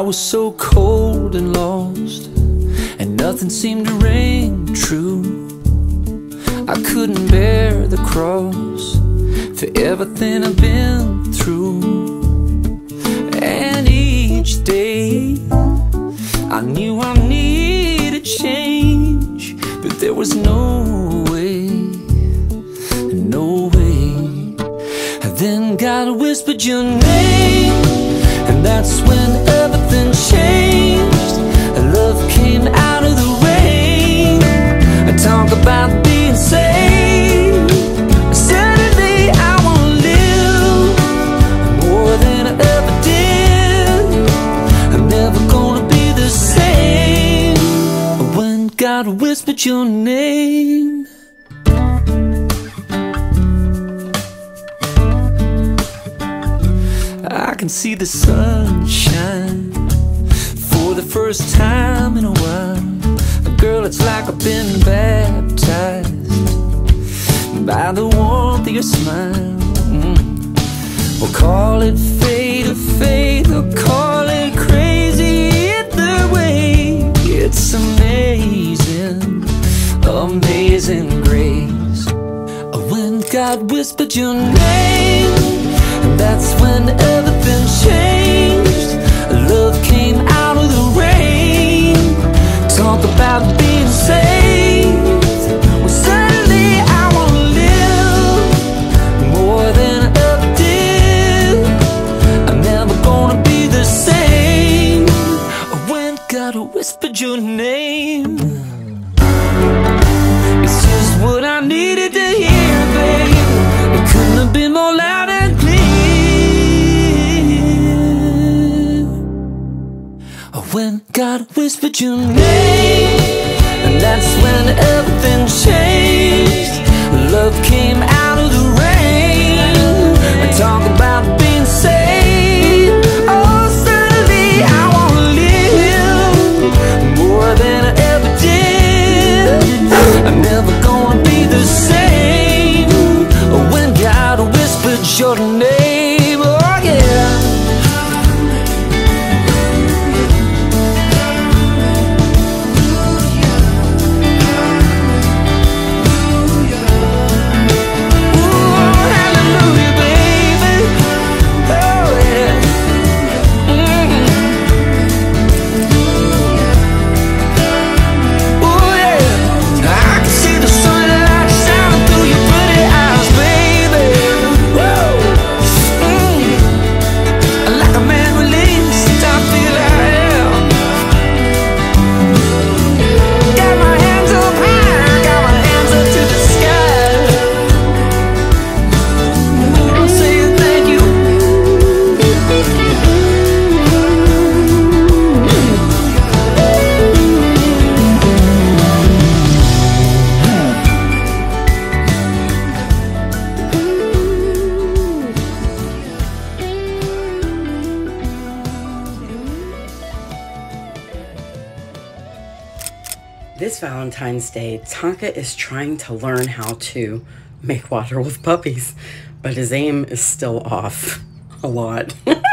was so cold and lost, and nothing seemed to ring true. I couldn't bear the cross for everything I've been through. And each day I knew I needed change, but there was no way, no way. Then God whispered your name, and that's when God whispered your name. I can see the sunshine for the first time in a while. Girl, it's like I've been baptized by the warmth of your smile. Mm. We'll call it fate or faith, or call whispered your name, and that's when everything changed. Love came out of the rain. Talk about being saved. Well, suddenly I wanna live more than I ever did. I'm never gonna be the same. When God whispered your name. It's just what I needed to hear, God whispered your name, and that's when everything changed. Love came out of the rain. And talk about being saved. Oh, suddenly I wanna live more than I ever did. I'm never gonna be the same when God whispered your name. This Valentine's Day, Tonka is trying to learn how to make water with puppies, but his aim is still off a lot.